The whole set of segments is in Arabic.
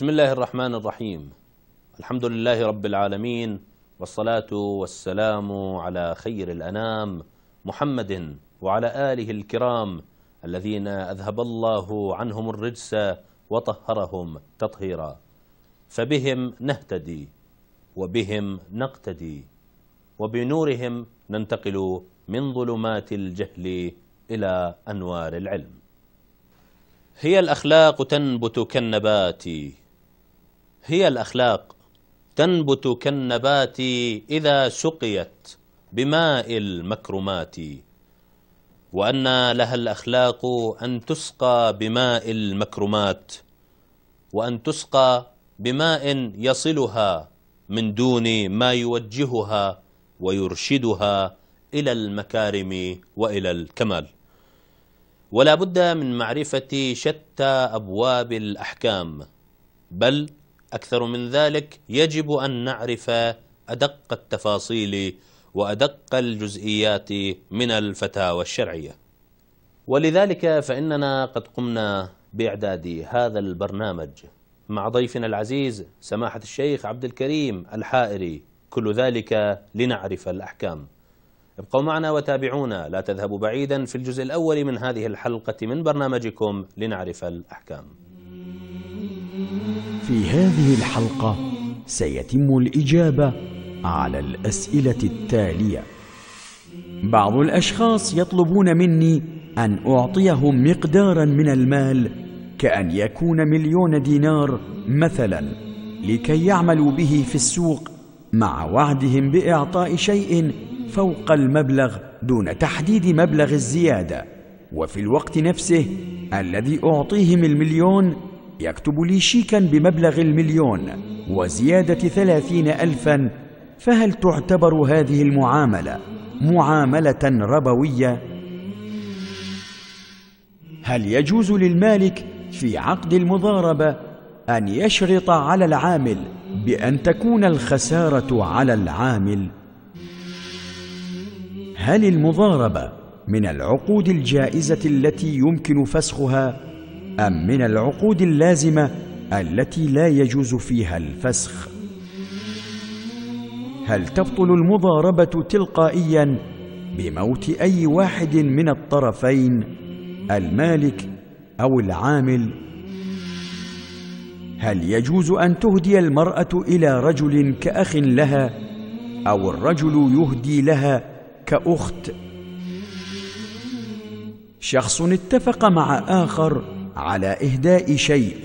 بسم الله الرحمن الرحيم. الحمد لله رب العالمين والصلاة والسلام على خير الأنام محمد وعلى آله الكرام الذين أذهب الله عنهم الرجس وطهرهم تطهيرا. فبهم نهتدي وبهم نقتدي وبنورهم ننتقل من ظلمات الجهل إلى أنوار العلم. هي الأخلاق تنبت كالنبات هي الأخلاق. تنبت كالنبات إذا سقيت بماء المكرمات. وأن لها الأخلاق أن تسقى بماء المكرمات. وأن تسقى بماء يصلها من دون ما يوجهها ويرشدها إلى المكارم وإلى الكمال. ولا بد من معرفة شتى أبواب الأحكام بل أكثر من ذلك يجب أن نعرف أدق التفاصيل وأدق الجزئيات من الفتاوى الشرعية. ولذلك فإننا قد قمنا بإعداد هذا البرنامج مع ضيفنا العزيز سماحة الشيخ عبد الكريم الحائري. كل ذلك لنعرف الأحكام. ابقوا معنا وتابعونا. لا تذهبوا بعيدا في الجزء الأول من هذه الحلقة من برنامجكم لنعرف الأحكام. في هذه الحلقة سيتم الإجابة على الأسئلة التالية. بعض الأشخاص يطلبون مني أن أعطيهم مقدارا من المال كأن يكون مليون دينار مثلا لكي يعملوا به في السوق مع وعدهم بإعطاء شيء فوق المبلغ دون تحديد مبلغ الزيادة. وفي الوقت نفسه الذي أعطيهم المليون يكتب لي شيكا بمبلغ المليون وزيادة ثلاثين ألفا فهل تعتبر هذه المعاملة معاملة ربوية؟ هل يجوز للمالك في عقد المضاربة أن يشرط على العامل بأن تكون الخسارة على العامل؟ هل المضاربة من العقود الجائزة التي يمكن فسخها أم من العقود اللازمة التي لا يجوز فيها الفسخ؟ هل تبطل المضاربة تلقائيا بموت أي واحد من الطرفين المالك أو العامل؟ هل يجوز أن تهدي المرأة إلى رجل كأخ لها أو الرجل يهدي لها كأخت؟ شخص اتفق مع آخر على إهداء شيء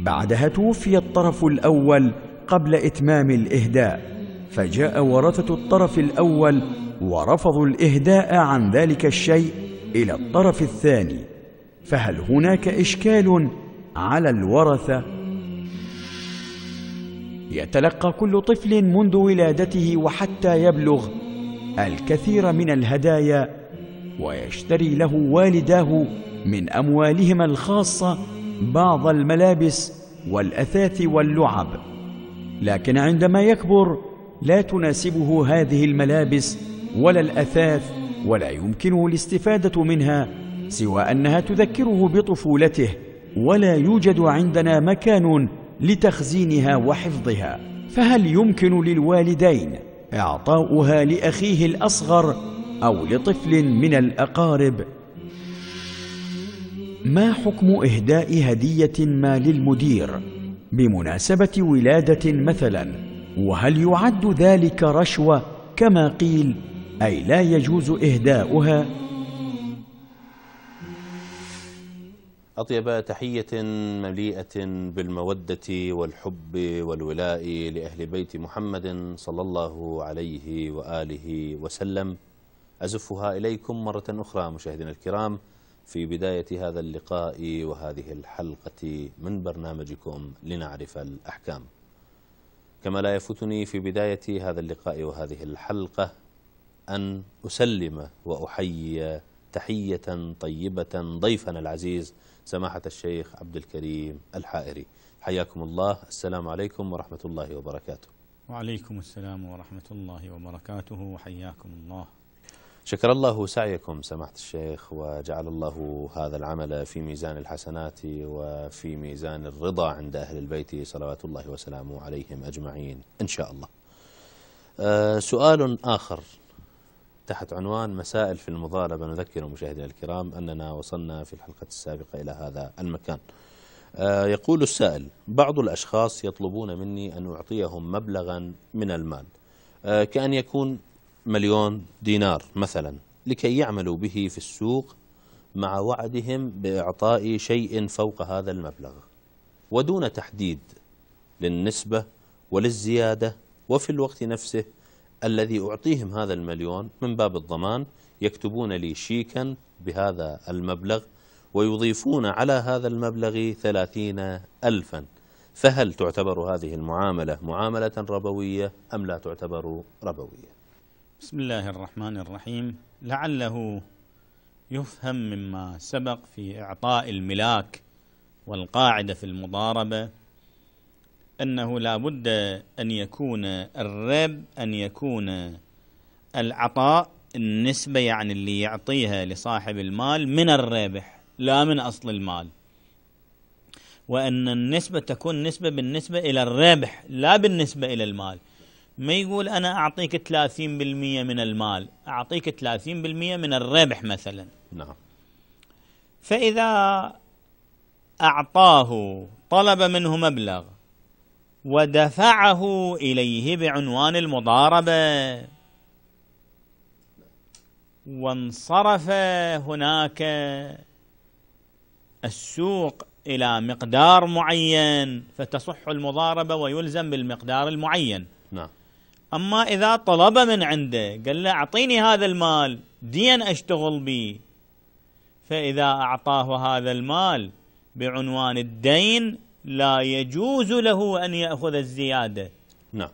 بعدها توفي الطرف الأول قبل إتمام الإهداء فجاء ورثة الطرف الأول ورفضوا الإهداء عن ذلك الشيء إلى الطرف الثاني فهل هناك إشكال على الورثة؟ يتلقى كل طفل منذ ولادته وحتى يبلغ الكثير من الهدايا ويشتري له والداه من أموالهما الخاصة بعض الملابس والأثاث واللعب. لكن عندما يكبر لا تناسبه هذه الملابس ولا الأثاث ولا يمكنه الاستفادة منها سوى أنها تذكره بطفولته ولا يوجد عندنا مكان لتخزينها وحفظها. فهل يمكن للوالدين إعطاؤها لأخيه الأصغر أو لطفل من الأقارب؟ ما حكم إهداء هدية ما للمدير بمناسبة ولادة مثلا؟ وهل يعد ذلك رشوة كما قيل أي لا يجوز إهداؤها؟ أطيب تحية مليئة بالمودة والحب والولاء لأهل بيت محمد صلى الله عليه وآله وسلم. أزفها إليكم مرة أخرى مشاهدينا الكرام. في بداية هذا اللقاء وهذه الحلقة من برنامجكم لنعرف الأحكام. كما لا يفوتني في بداية هذا اللقاء وهذه الحلقة أن أسلم وأحيي تحية طيبة ضيفنا العزيز سماحة الشيخ عبد الكريم الحائري. حياكم الله. السلام عليكم ورحمة الله وبركاته. وعليكم السلام ورحمة الله وبركاته. وحياكم الله. شكر الله سعيكم سماحة الشيخ وجعل الله هذا العمل في ميزان الحسنات وفي ميزان الرضا عند أهل البيت. صلوات الله وسلامه عليهم أجمعين. إن شاء الله. أه سؤال آخر. تحت عنوان مسائل في المضاربة نذكر مشاهدينا الكرام أننا وصلنا في الحلقة السابقة إلى هذا المكان. أه يقول السائل بعض الأشخاص يطلبون مني أن أعطيهم مبلغا من المال أه كأن يكون مليون دينار مثلا لكي يعملوا به في السوق مع وعدهم بإعطاء شيء فوق هذا المبلغ. ودون تحديد للنسبة وللزيادة وفي الوقت نفسه الذي أعطيهم هذا المليون من باب الضمان يكتبون لي شيكا بهذا المبلغ ويضيفون على هذا المبلغ ثلاثين ألفا. فهل تعتبر هذه المعاملة معاملة ربوية أم لا تعتبر ربوية؟ بسم الله الرحمن الرحيم. لعله يفهم مما سبق في إعطاء الملاك والقاعدة في المضاربة أنه لا بد أن يكون الرب أن يكون العطاء النسبة يعني اللي يعطيها لصاحب المال من الربح لا من أصل المال. وأن النسبة تكون نسبة بالنسبة إلى الربح لا بالنسبة إلى المال. ما يقول أنا أعطيك 30% من المال أعطيك 30% من الربح مثلا. نعم. فإذا أعطاه طلب منه مبلغ ودفعه إليه بعنوان المضاربة وانصرف هناك السوق إلى مقدار معين فتصح المضاربة ويلزم بالمقدار المعين. نعم. أما إذا طلب من عنده قال له أعطيني هذا المال دين أشتغل به فإذا أعطاه هذا المال بعنوان الدين لا يجوز له أن يأخذ الزيادة. نعم.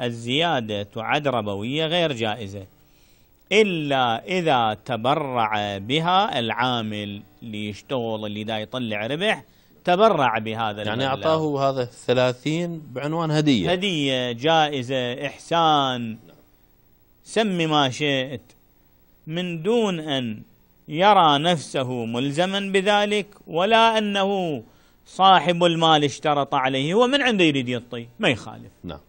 الزيادة تعد ربوية غير جائزة. إلا إذا تبرع بها العامل اللي يشتغل اللي دا يطلع ربح تبرع بهذا يعني المبلغ. أعطاه هذا الثلاثين بعنوان هدية. هدية جائزة إحسان. سمي ما شئت. من دون أن يرى نفسه ملزما بذلك ولا أنه صاحب المال اشترط عليه هو من عنده يريد يعطي ما يخالف. نعم.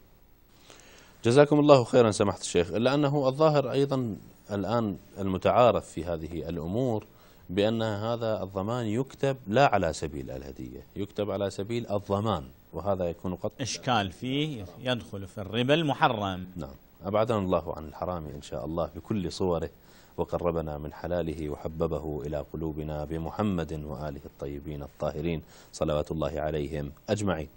جزاكم الله خيرا سماحة الشيخ. إلا أنه الظاهر أيضا الآن المتعارف في هذه الأمور بأن هذا الضمان يكتب لا على سبيل الهدية يكتب على سبيل الضمان وهذا يكون قط إشكال فيه يدخل في الربا المحرم. نعم. أبعدنا الله عن الحرام إن شاء الله بكل صوره وقربنا من حلاله وحببه إلى قلوبنا بمحمد وآله الطيبين الطاهرين صلوات الله عليهم أجمعين.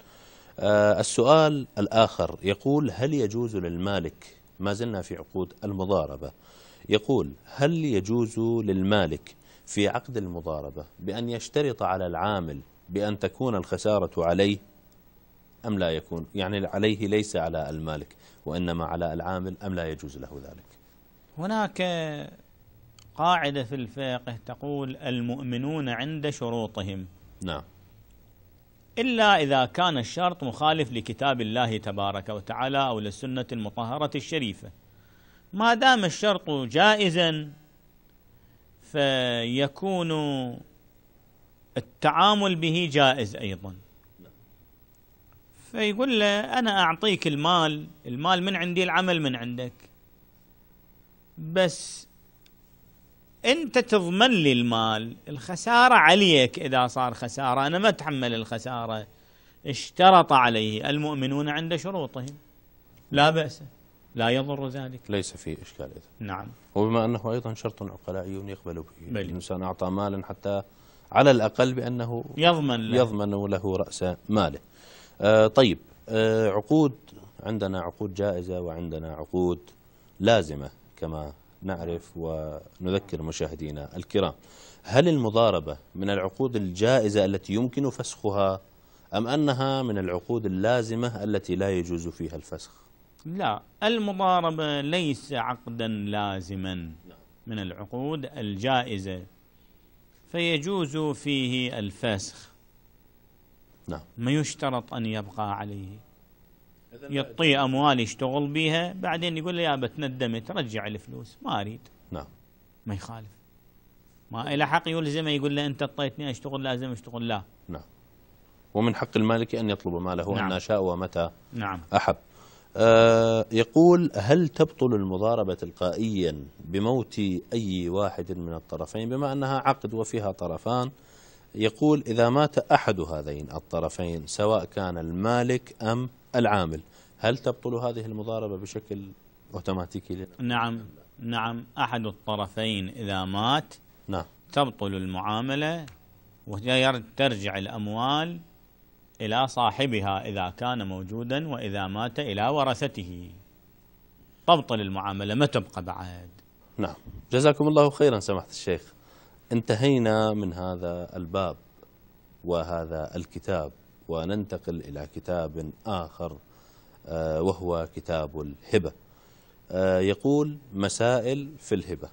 آه السؤال الآخر يقول هل يجوز للمالك ما زلنا في عقود المضاربة يقول هل يجوز للمالك في عقد المضاربة بأن يشترط على العامل بأن تكون الخسارة عليه أم لا يكون يعني عليه ليس على المالك وإنما على العامل أم لا يجوز له ذلك؟ هناك قاعدة في الفقه تقول المؤمنون عند شروطهم. نعم. إلا إذا كان الشرط مخالف لكتاب الله تبارك وتعالى أو للسنة المطهرة الشريفة. ما دام الشرط جائزا فيكون التعامل به جائز أيضا. فيقول له أنا أعطيك المال المال من عندي العمل من عندك. بس أنت تضمن لي المال. الخسارة عليك إذا صار خسارة. أنا ما أتحمل الخسارة. اشترط عليه. المؤمنون عند شروطهم. لا بأس. لا يضر ذلك. ليس فيه إشكال إذا نعم. وبما أنه أيضا شرط عقلائي يقبل به. بلي. الإنسان أعطى مالا حتى على الأقل بأنه يضمن له. يضمن له رأس ماله. آه طيب آه عقود عندنا عقود جائزة وعندنا عقود لازمة كما نعرف ونذكر مشاهدينا الكرام. هل المضاربة من العقود الجائزة التي يمكن فسخها أم أنها من العقود اللازمة التي لا يجوز فيها الفسخ؟ لا المضاربة ليس عقدا لازما من العقود الجائزة فيجوز فيه الفسخ. نعم. ما يشترط أن يبقى عليه. يعطيه أموال يشتغل بها بعدين يقول له يا بتندمت رجع الفلوس. ما أريد. نعم. ما يخالف. ما إلى حق يلزمه يقول له أنت أعطيتني أشتغل لازم أشتغل. لا. نعم. ومن حق المالك أن يطلب ماله نعم. أن شاء ومتى نعم. أحب. يقول هل تبطل المضاربة تلقائيا بموت أي واحد من الطرفين بما أنها عقد وفيها طرفان يقول إذا مات أحد هذين الطرفين سواء كان المالك أم العامل هل تبطل هذه المضاربة بشكل أوتوماتيكي؟ نعم نعم أحد الطرفين إذا مات نعم تبطل المعاملة وترجع الأموال إلى صاحبها إذا كان موجودا وإذا مات إلى ورثته. تبطل المعاملة ما تبقى بعد. نعم. جزاكم الله خيرا سماحة الشيخ. انتهينا من هذا الباب وهذا الكتاب وننتقل إلى كتاب آخر آه، وهو كتاب الهبة. آه، يقول مسائل في الهبة.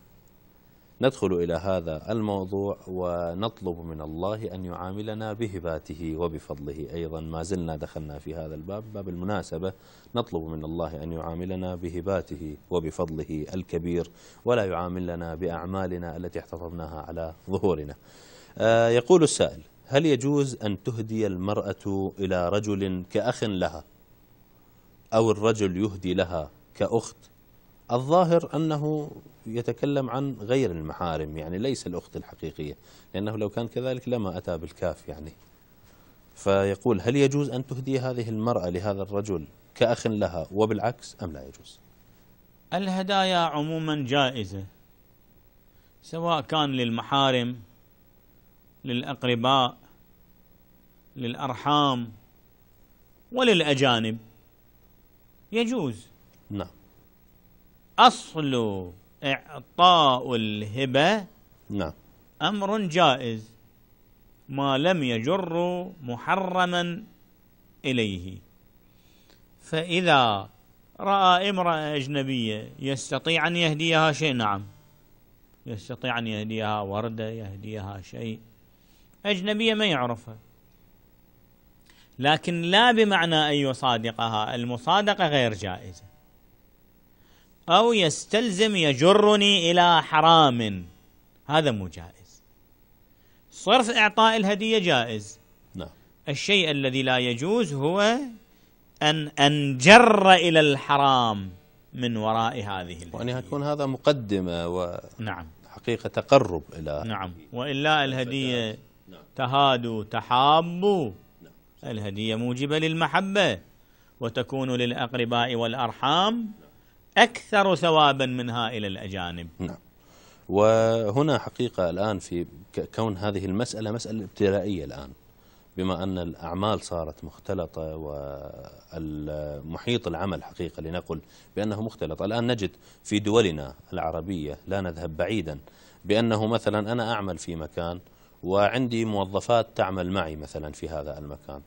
ندخل إلى هذا الموضوع ونطلب من الله أن يعاملنا بهباته وبفضله. أيضا ما زلنا دخلنا في هذا الباب باب المناسبة. نطلب من الله أن يعاملنا بهباته وبفضله الكبير ولا يعاملنا بأعمالنا التي احتفظناها على ظهورنا. آه، يقول السائل هل يجوز أن تهدي المرأة إلى رجل كأخ لها أو الرجل يهدي لها كأخت؟ الظاهر أنه يتكلم عن غير المحارم يعني ليس الأخت الحقيقية لأنه لو كان كذلك لما أتى بالكاف يعني. فيقول هل يجوز أن تهدي هذه المرأة لهذا الرجل كأخ لها وبالعكس أم لا يجوز؟ الهدايا عموما جائزة سواء كان للمحارم للأقرباء للأرحام وللأجانب. يجوز. نعم. أصل إعطاء الهبة نعم. أمر جائز ما لم يجر محرما إليه. فإذا رأى امرأة أجنبية يستطيع أن يهديها شيء؟ نعم. يستطيع أن يهديها وردة يهديها شيء. أجنبية ما يعرفها. لكن لا بمعنى أن يصادقها المصادقة غير جائزة. أو يستلزم يجرني إلى حرام. هذا مو جائز. صرف إعطاء الهدية جائز. نعم. الشيء الذي لا يجوز هو أن أنجر إلى الحرام من وراء هذه وأن الهدية يكون هذا مقدمة نعم. وحقيقة تقرب إلى نعم. وإلا الهدية تهادوا تحابوا الهدية موجبة للمحبة وتكون للأقرباء والأرحام. أكثر ثوابا منها إلى الأجانب. نعم. وهنا حقيقة الآن في كون هذه المسألة مسألة ابتلائية الآن بما أن الأعمال صارت مختلطة والمحيط العمل حقيقة لنقل بأنه مختلط. الآن نجد في دولنا العربية لا نذهب بعيدا بأنه مثلا أنا أعمل في مكان وعندي موظفات تعمل معي مثلا في هذا المكان.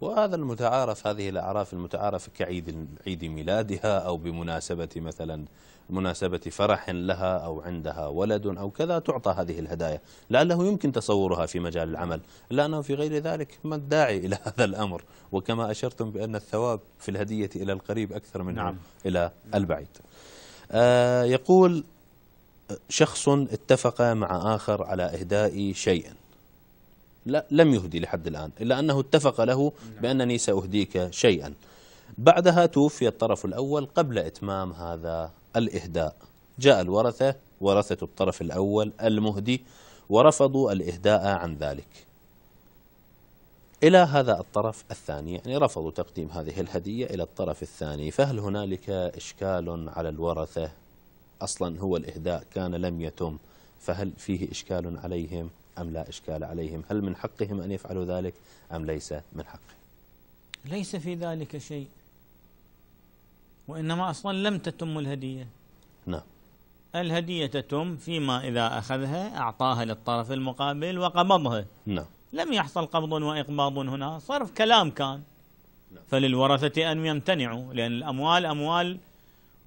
وهذا المتعارف هذه الأعراف المتعارف كعيد عيد ميلادها أو بمناسبة مثلا مناسبة فرح لها أو عندها ولد أو كذا تعطى هذه الهدايا. لعله يمكن تصورها في مجال العمل. إلا أنه في غير ذلك ما الداعي إلى هذا الأمر. وكما أشرتم بأن الثواب في الهدية إلى القريب أكثر منه نعم. إلى البعيد. آه يقول شخص اتفق مع آخر على إهداء شيء لا لم يهدي لحد الآن إلا أنه اتفق له بأنني سأهديك شيئا. بعدها توفي الطرف الأول قبل إتمام هذا الإهداء. جاء الورثة ورثة الطرف الأول المهدي ورفضوا الإهداء عن ذلك. إلى هذا الطرف الثاني يعني رفضوا تقديم هذه الهدية إلى الطرف الثاني فهل هنالك إشكال على الورثة؟ أصلا هو الإهداء كان لم يتم فهل فيه إشكال عليهم؟ أم لا إشكال عليهم؟ هل من حقهم أن يفعلوا ذلك أم ليس من حقهم؟ ليس في ذلك شيء. وإنما أصلا لم تتم الهدية. نعم. الهدية تتم فيما إذا أخذها أعطاها للطرف المقابل وقبضها. نعم. لم يحصل قبض وإقباض هنا صرف كلام كان. فللورثة أن يمتنعوا لأن الأموال أموال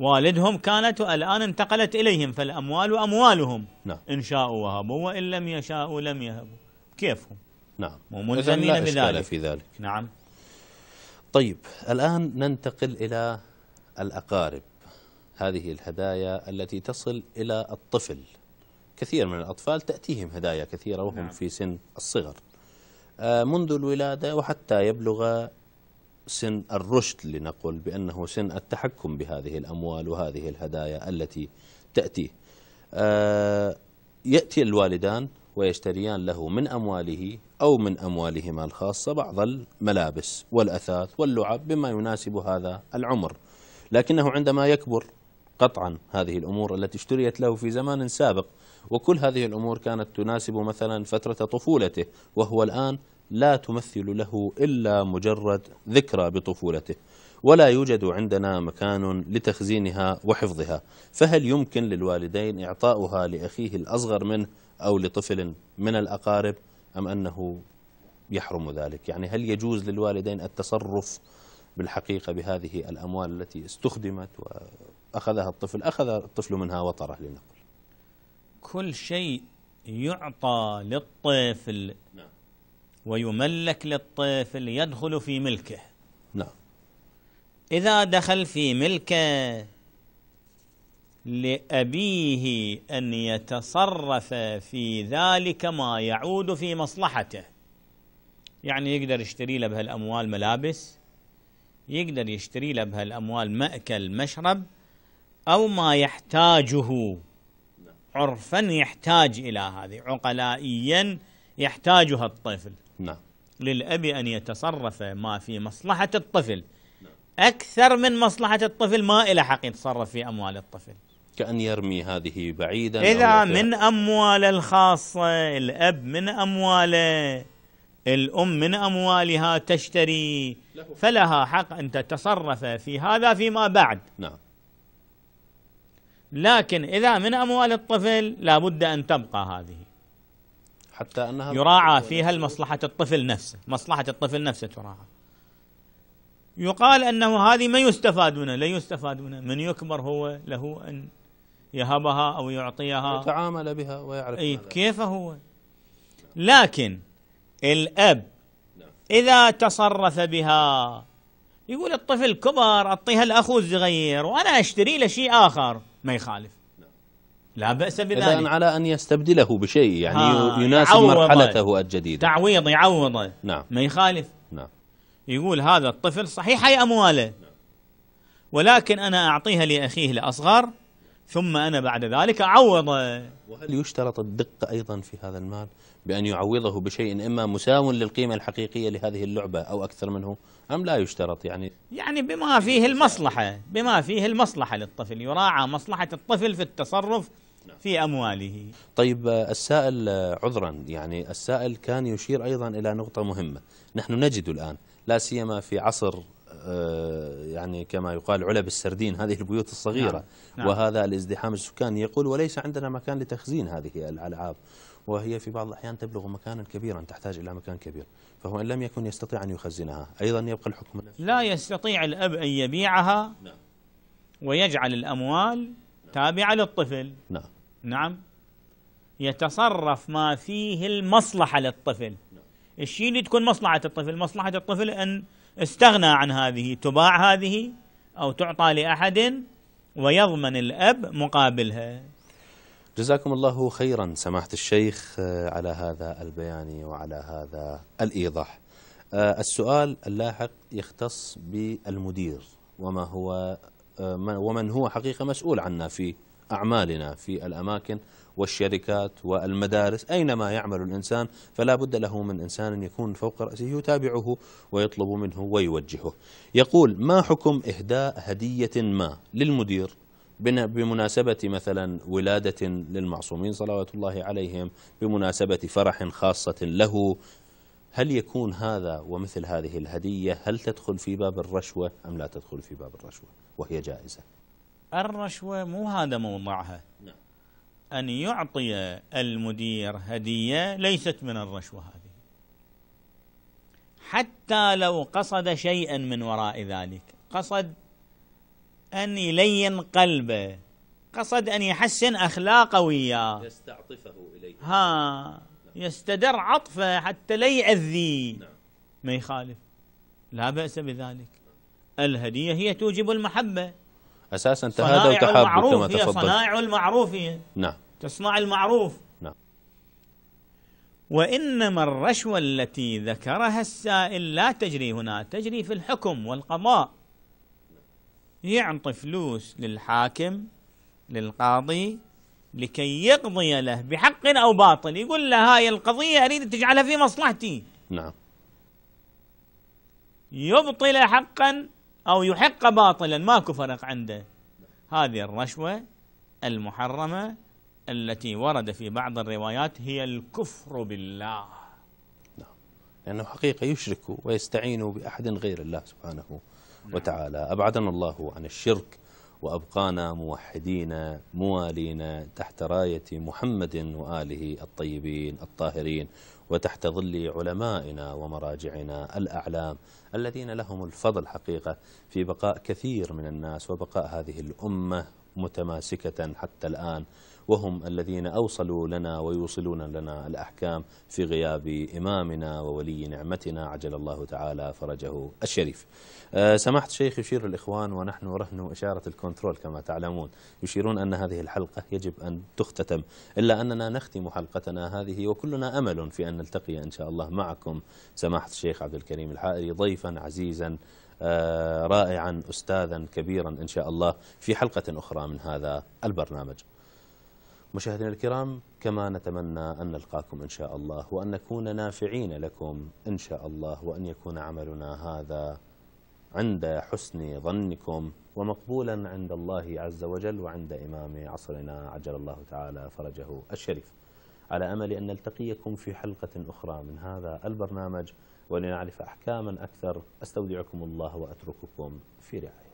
والدهم كانت والآن انتقلت إليهم فالأموال أموالهم. نعم. إن شاءوا وهبوا وإن لم يشاءوا لم يهبوا كيفهم؟ نعم. مو إذن ملزمين لا إشكال بذلك. في ذلك. نعم. طيب الآن ننتقل إلى الأقارب. هذه الهدايا التي تصل إلى الطفل. كثير من الأطفال تأتيهم هدايا كثيرة وهم نعم. في سن الصغر. آه، منذ الولادة وحتى يبلغ سن الرشد لنقل بأنه سن التحكم بهذه الأموال وهذه الهدايا التي تأتيه آه، يأتي الوالدان ويشتريان له من أمواله أو من أموالهما الخاصة بعض الملابس والأثاث واللعب بما يناسب هذا العمر. لكنه عندما يكبر قطعا هذه الأمور التي اشتريت له في زمان سابق وكل هذه الأمور كانت تناسب مثلا فترة طفولته وهو الآن لا تمثل له إلا مجرد ذكرى بطفولته ولا يوجد عندنا مكان لتخزينها وحفظها. فهل يمكن للوالدين إعطاؤها لأخيه الأصغر منه أو لطفل من الأقارب أم أنه يحرم ذلك؟ يعني هل يجوز للوالدين التصرف بالحقيقة بهذه الأموال التي استخدمت وأخذها الطفل أخذ الطفل منها وطره لنقل؟ كل شيء يعطى للطفل. نعم. ويملك للطفل يدخل في ملكه. نعم. إذا دخل في ملكه لأبيه أن يتصرف في ذلك ما يعود في مصلحته. يعني يقدر يشتري له بهالأموال ملابس يقدر يشتري له بهالأموال مأكل مشرب أو ما يحتاجه. عرفا يحتاج إلى هذه عقلائيا يحتاجها الطفل. نعم. للأب أن يتصرف ما في مصلحة الطفل. أكثر من مصلحة الطفل ما إلى حق يتصرف في أموال الطفل. كأن يرمي هذه بعيدا إذا من أمواله الخاصة الأب من أمواله الأم من أموالها تشتري فلها حق أن تتصرف في هذا فيما بعد. نعم. لكن إذا من أموال الطفل لابد أن تبقى هذه. حتى أنها يراعى فيها المصلحة الطفل نفسه مصلحة الطفل نفسه تراعى. يقال أنه هذه ما يستفاد منها لا يستفاد منها. من يكبر هو له أن يهبها أو يعطيها. يتعامل بها ويعرف أي. كيف هو؟ لكن الأب نعم. إذا تصرف بها يقول الطفل كبر أعطيها الأخو الصغير وأنا أشتري له شيء آخر. ما يخالف. لا بأس بذلك. على أن يستبدله بشيء يعني ها، يناسب. مرحلته الجديدة. تعويض يعوضه. نعم. ما يخالف. نعم. يقول هذا الطفل صحيح هي أمواله. ولكن أنا أعطيها لأخيه الأصغر ثم أنا بعد ذلك أعوضه. وهل يشترط الدقة أيضا في هذا المال بأن يعوضه بشيء إما مساو للقيمة الحقيقية لهذه اللعبة أو أكثر منه أم لا يشترط؟ يعني يعني بما فيه المصلحة بما فيه المصلحة للطفل يراعى مصلحة الطفل في التصرف في أمواله. طيب آه، السائل آه، عذرا يعني السائل كان يشير أيضا إلى نقطة مهمة. نحن نجد الآن لا سيما في عصر آه، يعني كما يقال علب السردين هذه البيوت الصغيرة. نعم، نعم. وهذا الازدحام السكاني يقول وليس عندنا مكان لتخزين هذه الألعاب. وهي في بعض الأحيان تبلغ مكانا كبيرا تحتاج إلى مكان كبير. فهو إن لم يكن يستطيع أن يخزنها أيضا يبقى الحكم نفسه. لا يستطيع الأب أن يبيعها نعم. ويجعل الأموال تابعة للطفل. نعم. نعم. يتصرف ما فيه المصلحة للطفل. الشيء اللي تكون مصلحة الطفل؟ مصلحة الطفل أن استغنى عن هذه تباع هذه أو تعطى لأحد ويضمن الأب مقابلها. جزاكم الله خيرا سماحة الشيخ آه، على هذا البيان وعلى هذا الإيضاح. آه، السؤال اللاحق يختص بالمدير وما هو آه، ومن هو حقيقة مسؤول عنا في أعمالنا في الأماكن والشركات والمدارس. أينما يعمل الإنسان فلا بد له من إنسان يكون فوق رأسه يتابعه ويطلب منه ويوجهه. يقول ما حكم إهداء هدية ما للمدير بمناسبة مثلا ولادة للمعصومين صلوات الله عليهم بمناسبة فرح خاصة له؟ هل يكون هذا ومثل هذه الهدية؟ هل تدخل في باب الرشوة أم لا تدخل في باب الرشوة؟ وهي جائزة. الرشوة مو هذا موضعها. نعم. أن يعطي المدير هدية ليست من الرشوة هذه. حتى لو قصد شيئا من وراء ذلك قصد أن يلين قلبه قصد أن يحسن أخلاقه وياه. يستعطفه إليه. ها يستدر عطفه حتى لا يأذيه نعم. ما يخالف. لا بأس بذلك. الهدية هي توجب المحبة. أساسا تهادوا وتحابوا كما تفضل صنائع المعروف نعم. تصنع المعروف. نعم. وإنما الرشوة التي ذكرها السائل لا تجري هنا تجري في الحكم والقضاء. يعطي فلوس للحاكم للقاضي لكي يقضي له بحق أو باطل. يقول له هاي القضية أريد تجعلها في مصلحتي. نعم. يبطل حقا أو يحق باطلا ماكو فرق عنده. هذه الرشوة المحرمة التي ورد في بعض الروايات هي الكفر بالله. نعم. لأنه حقيقة يشرك ويستعين بأحد غير الله سبحانه نعم. وتعالى أبعدنا الله عن الشرك وأبقانا موحدين موالين تحت راية محمد وآله الطيبين الطاهرين. وتحت ظل علمائنا ومراجعنا الأعلام الذين لهم الفضل حقيقة في بقاء كثير من الناس وبقاء هذه الأمة متماسكة حتى الآن وهم الذين أوصلوا لنا ويوصلون لنا الأحكام في غياب إمامنا وولي نعمتنا عجل الله تعالى فرجه الشريف. أه سمحت شيخ يشير الإخوان ونحن رهن إشارة الكنترول كما تعلمون. يشيرون أن هذه الحلقة يجب أن تختتم. إلا أننا نختم حلقتنا هذه وكلنا أمل في أن نلتقي إن شاء الله معكم. سماحة الشيخ عبد الكريم الحائري ضيفا عزيزا رائعا أستاذا كبيرا إن شاء الله في حلقة أخرى من هذا البرنامج. مشاهدينا الكرام كما نتمنى أن نلقاكم إن شاء الله وأن نكون نافعين لكم إن شاء الله وأن يكون عملنا هذا عند حسن ظنكم ومقبولا عند الله عز وجل وعند إمام عصرنا عجل الله تعالى فرجه الشريف. على أمل أن نلتقيكم في حلقة أخرى من هذا البرنامج ولنعرف أحكاما أكثر. أستودعكم الله وأترككم في رعايته